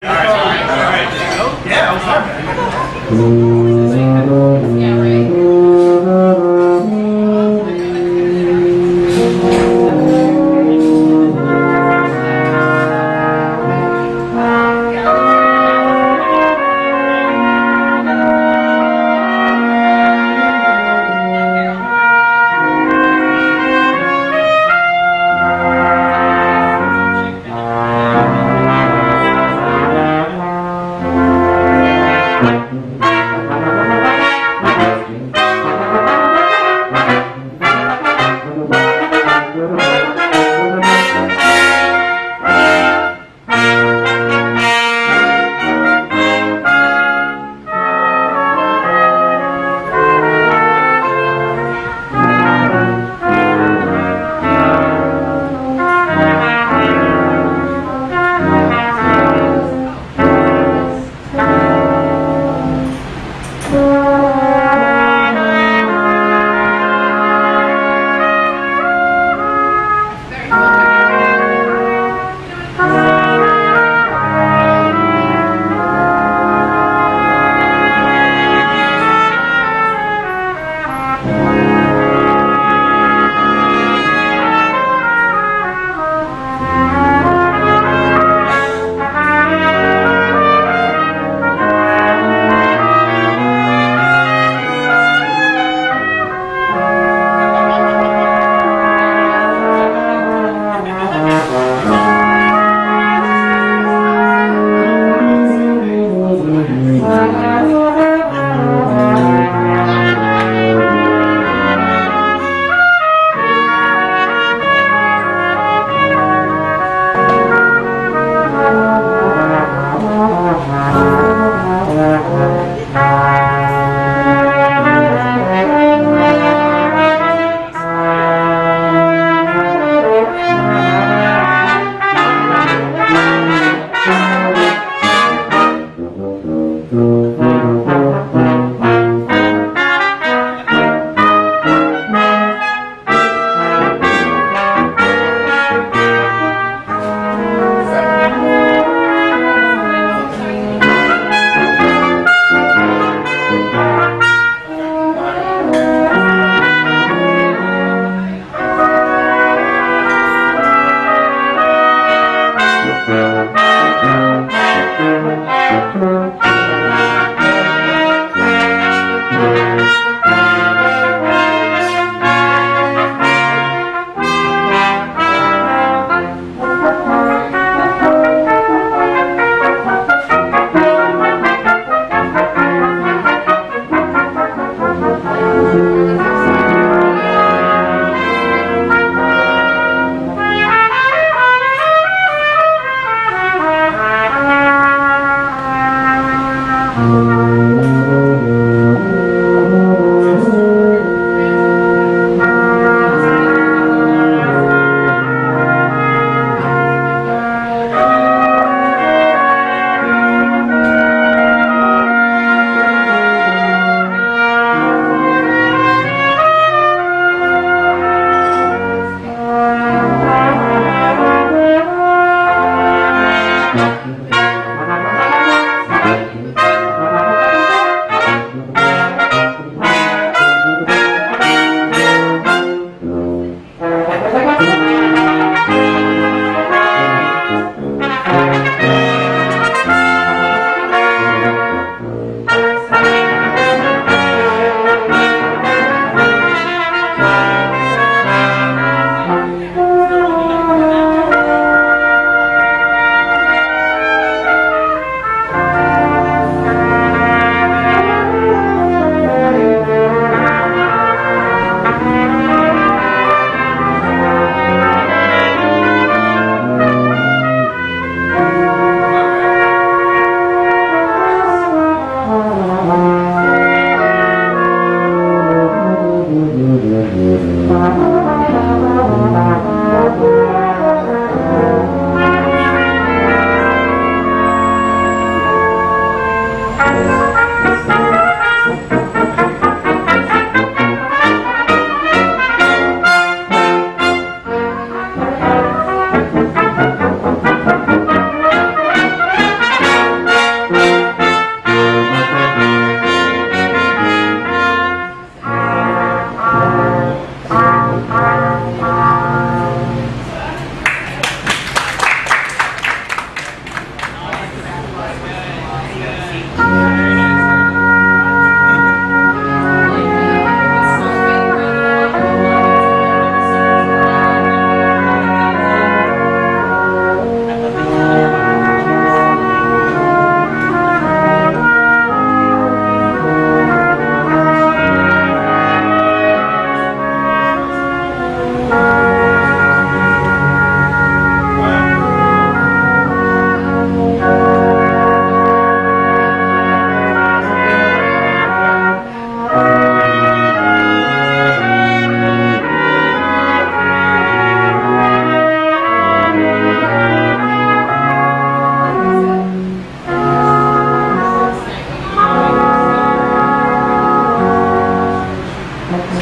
All right. All right. Yeah,